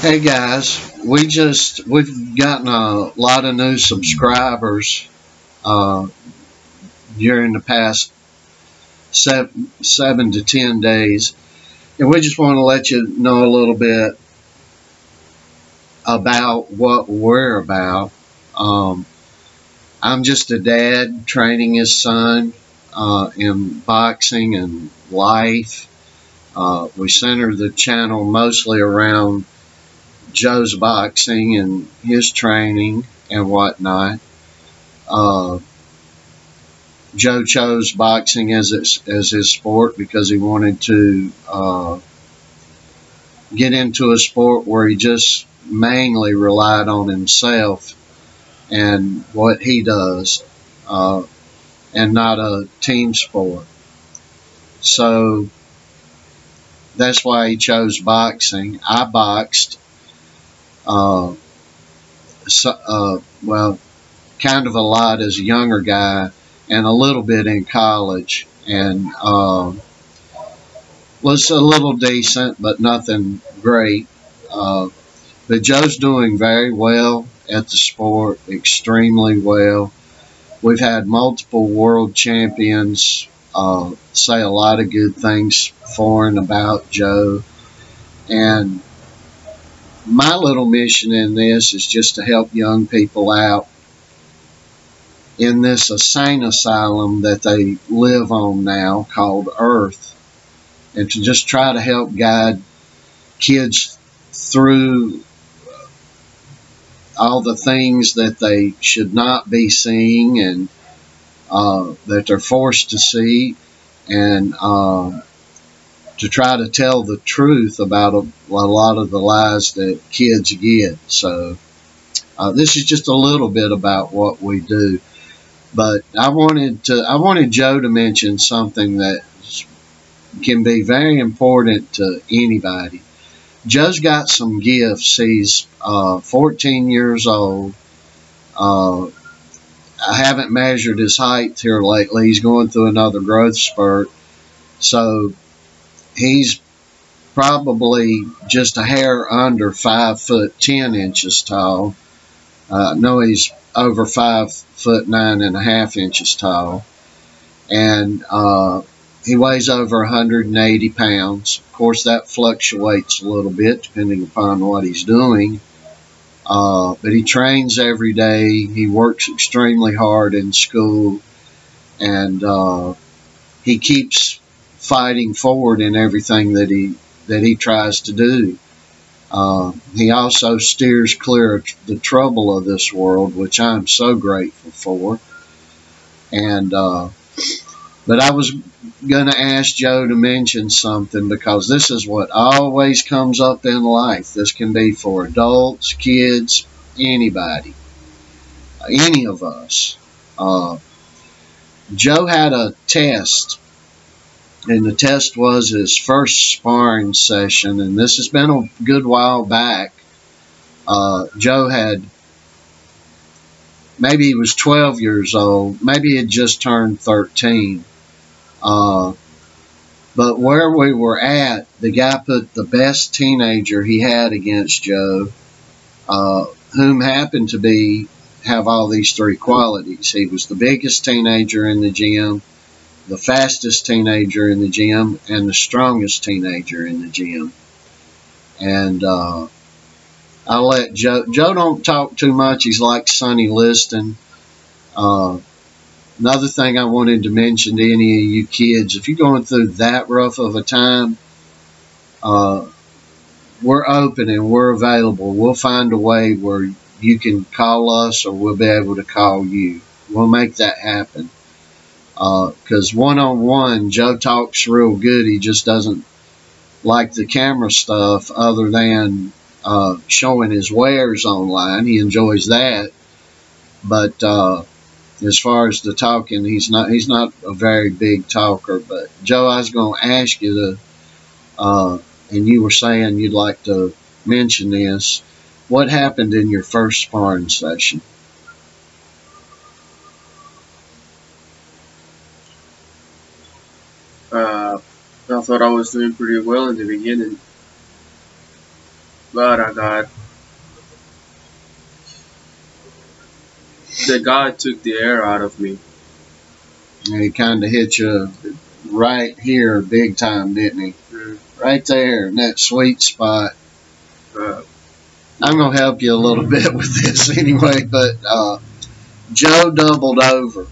Hey guys, we just we've gotten a lot of new subscribers uh, during the past seven, seven to ten days, and we just want to let you know a little bit about what we're about. Um, I'm just a dad training his son uh, in boxing and life. Uh, we center the channel mostly around Joe's boxing and his training and whatnot. Uh, Joe chose boxing as his, as his sport because he wanted to uh, get into a sport where he just mainly relied on himself and what he does uh, and not a team sport. So that's why he chose boxing. I boxed uh, so, uh, well, kind of a lot as a younger guy and a little bit in college and uh, was a little decent but nothing great. Uh, but Joe's doing very well at the sport, extremely well. We've had multiple world champions uh, say a lot of good things for and about Joe. And my little mission in this is just to help young people out in this insane asylum that they live on now called Earth and to just try to help guide kids through all the things that they should not be seeing and uh, that they're forced to see. And uh, to try to tell the truth about a, a lot of the lies that kids get. So uh, this is just a little bit about what we do. But I wanted to I wanted Joe to mention something that can be very important to anybody. Joe's got some gifts. He's uh, 14 years old. Uh, I haven't measured his height here lately. He's going through another growth spurt. So he's probably just a hair under five foot ten inches tall. Uh, no, he's over five foot nine and a half inches tall, and uh, he weighs over 180 pounds. Of course, that fluctuates a little bit depending upon what he's doing. Uh, but he trains every day. He works extremely hard in school, and uh, he keeps fighting forward in everything that he that he tries to do. Uh, he also steers clear of the trouble of this world, which I'm so grateful for. And uh, but I was going to ask Joe to mention something because this is what always comes up in life. This can be for adults, kids, anybody, any of us. Uh, Joe had a test and the test was his first sparring session, and this has been a good while back. Uh, Joe had maybe he was 12 years old, maybe he had just turned 13. Uh, but where we were at, the guy put the best teenager he had against Joe, uh, whom happened to be have all these three qualities. He was the biggest teenager in the gym the fastest teenager in the gym and the strongest teenager in the gym. And uh, I let Joe. Joe don't talk too much. He's like Sonny Liston. Uh, another thing I wanted to mention to any of you kids, if you're going through that rough of a time, uh, we're open and we're available. We'll find a way where you can call us or we'll be able to call you. We'll make that happen. Because uh, one on one, Joe talks real good. He just doesn't like the camera stuff other than uh, showing his wares online. He enjoys that. But uh, as far as the talking, he's not he's not a very big talker. But Joe, I was going to ask you to, uh, and you were saying you'd like to mention this. What happened in your first sparring session? Uh, I thought I was doing pretty well in the beginning. But I got the God took the air out of me. And he kind of hit you right here big time, didn't he? Mm. Right there in that sweet spot. Uh, I'm going to help you a little bit with this anyway, but uh, Joe doubled over,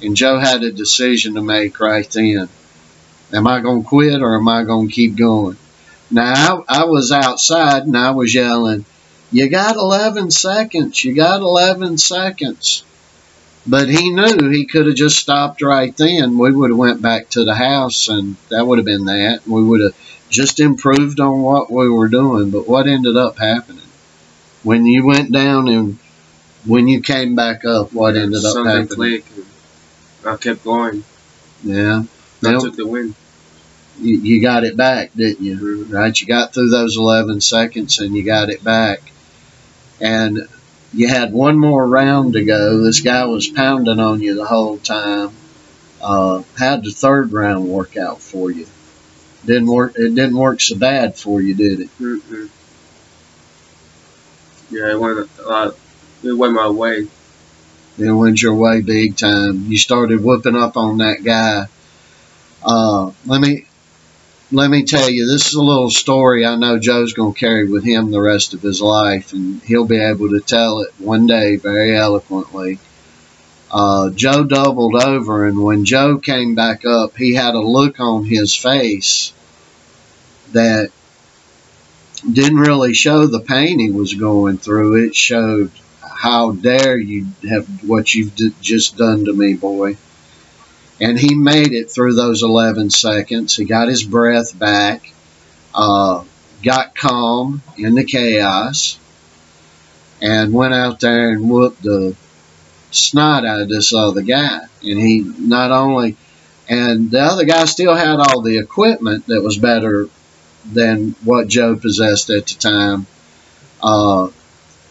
and Joe had a decision to make right then. Am I going to quit or am I going to keep going? Now, I, I was outside and I was yelling, You got 11 seconds. You got 11 seconds. But he knew he could have just stopped right then. We would have went back to the house and that would have been that. We would have just improved on what we were doing. But what ended up happening? When you went down and when you came back up, what ended up something happening? clicked. And I kept going. Yeah. I Well, took the win. you, you got it back, didn't you? Mhm. Right? You got through those 11 seconds and you got it back. And you had one more round to go. This guy was pounding on you the whole time. Uh, how'd the third round work out for you? Didn't work. It didn't work so bad for you, did it? Mm-mm. Yeah, it went. Uh, it went my way. It went your way big time. You started whooping up on that guy. Uh, let me let me tell you, this is a little story I know Joe's going to carry with him the rest of his life, and he'll be able to tell it one day very eloquently. Uh, Joe doubled over, and when Joe came back up, he had a look on his face that didn't really show the pain he was going through. It showed how dare you have what you've just done to me, boy. And he made it through those 11 seconds. He got his breath back, uh, got calm in the chaos, and went out there and whooped the snot out of this other guy. And he not only, and the other guy still had all the equipment that was better than what Joe possessed at the time. Uh,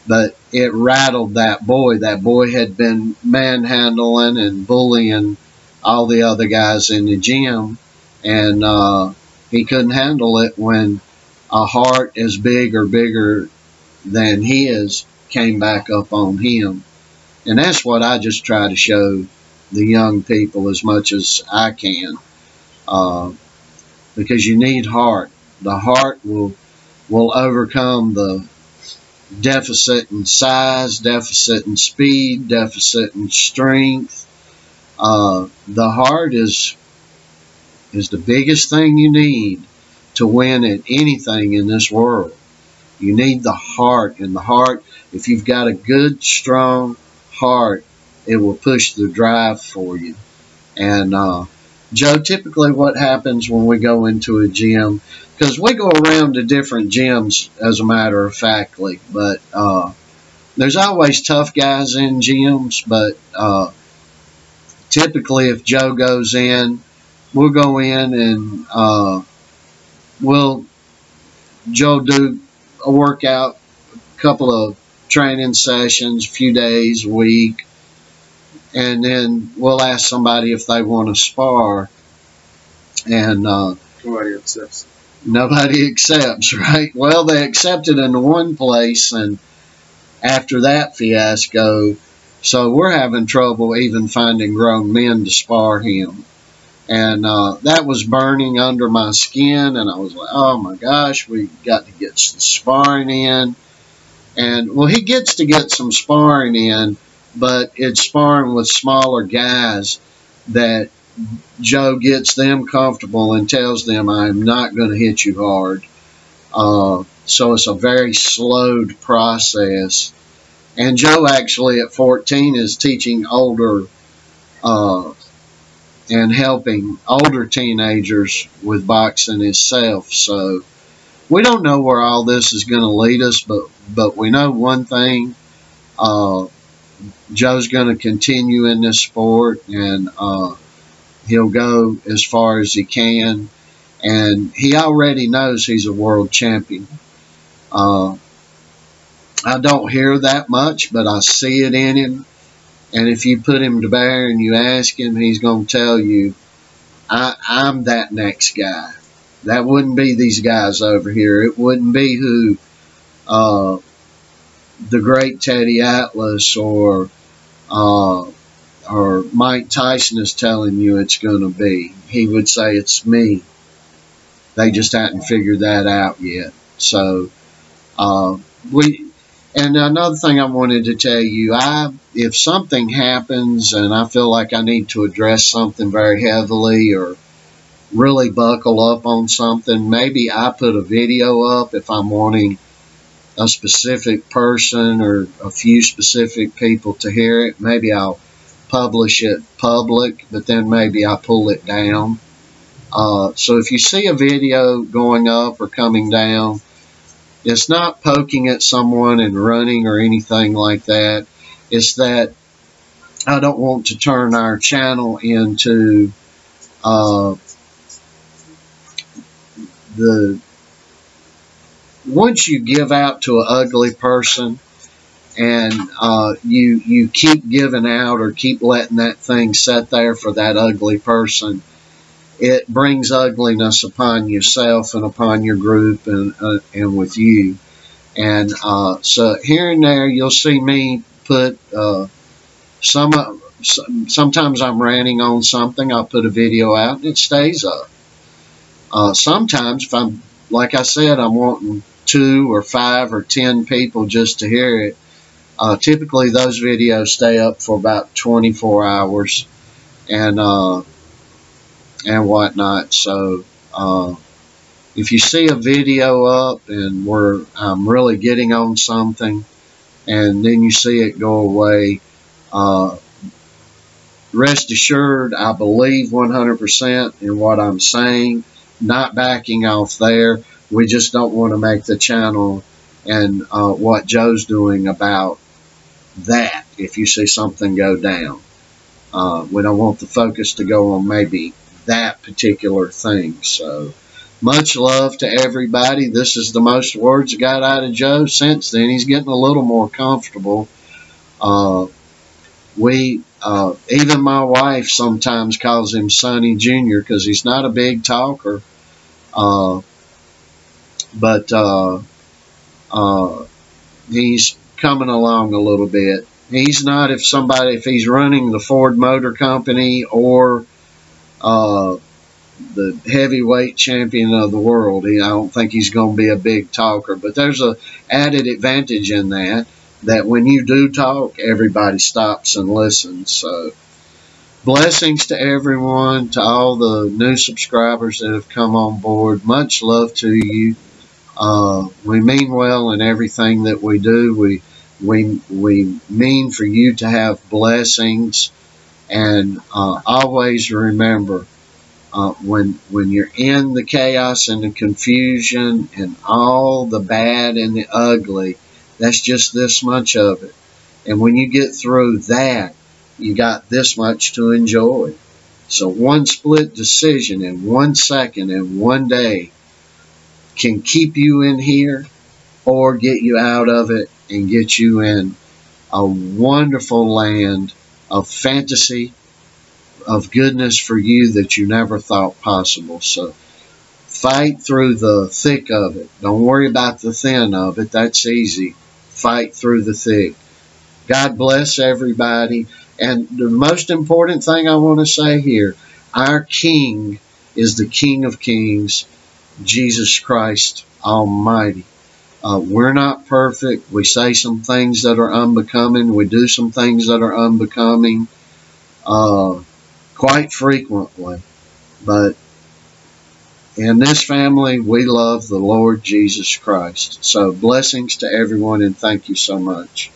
but it rattled that boy. That boy had been manhandling and bullying all the other guys in the gym, and uh, he couldn't handle it when a heart as big or bigger than his came back up on him. And that's what I just try to show the young people as much as I can, uh, because you need heart. The heart will will overcome the deficit in size, deficit in speed, deficit in strength. Uh, the heart is is the biggest thing you need to win at anything in this world. You need the heart, and the heart, if you've got a good, strong heart, it will push the drive for you. And uh, Joe, typically what happens when we go into a gym, because we go around to different gyms as a matter of factly, but uh, there's always tough guys in gyms, but uh, typically if Joe goes in, we'll go in and uh, we'll Joe do a workout, a couple of training sessions, a few days, a week, and then we'll ask somebody if they want to spar, and uh, Nobody accepts. nobody accepts, right? Well, they accepted in one place, and after that fiasco, so we're having trouble even finding grown men to spar him. And uh, that was burning under my skin, and I was like, oh my gosh, we got to get some sparring in. And well, he gets to get some sparring in, but it's sparring with smaller guys that Joe gets them comfortable and tells them, I'm not going to hit you hard. Uh, so it's a very slowed process. And Joe actually at 14 is teaching older uh, and helping older teenagers with boxing himself. So we don't know where all this is going to lead us, but but we know one thing: uh, Joe's going to continue in this sport, and uh, he'll go as far as he can. And he already knows he's a world champion. Uh, I don't hear that much, but I see it in him. And if you put him to bear and you ask him, he's going to tell you, I, I'm that next guy. That wouldn't be these guys over here. It wouldn't be who uh, the great Teddy Atlas or uh, or Mike Tyson is telling you it's going to be. He would say it's me. They just hadn't figured that out yet. So uh, we. And another thing I wanted to tell you, I if something happens and I feel like I need to address something very heavily or really buckle up on something, maybe I put a video up if I'm wanting a specific person or a few specific people to hear it. Maybe I'll publish it public, but then maybe I pull it down. Uh, so if you see a video going up or coming down, it's not poking at someone and running or anything like that. It's that I don't want to turn our channel into uh, the once you give out to an ugly person and uh, you you keep giving out or keep letting that thing sit there for that ugly person, it brings ugliness upon yourself and upon your group and uh, and with you. And uh, so here and there, you'll see me put uh, some. Sometimes I'm ranting on something. I'll put a video out and it stays up. Uh, sometimes, if I'm like I said, I'm wanting two or five or ten people just to hear it. Uh, typically, those videos stay up for about 24 hours and uh, and whatnot. So uh, if you see a video up and we're I'm really getting on something, and then you see it go away, uh, rest assured I believe 100% in what I'm saying, not backing off there. We just don't want to make the channel and uh, what Joe's doing about that if you see something go down. Uh, we don't want the focus to go on maybe that particular thing. So much love to everybody. This is the most words got out of Joe since then. He's getting a little more comfortable. Uh, we, uh, even my wife sometimes calls him Sonny Jr. because he's not a big talker. Uh, but uh, uh, he's coming along a little bit. He's not if somebody if he's running the Ford Motor Company or uh, the heavyweight champion of the world. He, I don't think he's going to be a big talker, but there's a added advantage in that that when you do talk, everybody stops and listens. So blessings to everyone, to all the new subscribers that have come on board. Much love to you. Uh, we mean well in everything that we do. We we we mean for you to have blessings, and uh, always remember uh, when when you're in the chaos and the confusion and all the bad and the ugly, that's just this much of it. And when you get through that, you got this much to enjoy. So one split decision in one second in one day can keep you in here or get you out of it and get you in a wonderful land of fantasy, of goodness for you that you never thought possible. So fight through the thick of it. Don't worry about the thin of it. That's easy. Fight through the thick. God bless everybody. And the most important thing I want to say here, our King is the King of Kings, Jesus Christ Almighty. Uh, we're not perfect. We say some things that are unbecoming. We do some things that are unbecoming uh, quite frequently. But in this family, we love the Lord Jesus Christ. So blessings to everyone and thank you so much.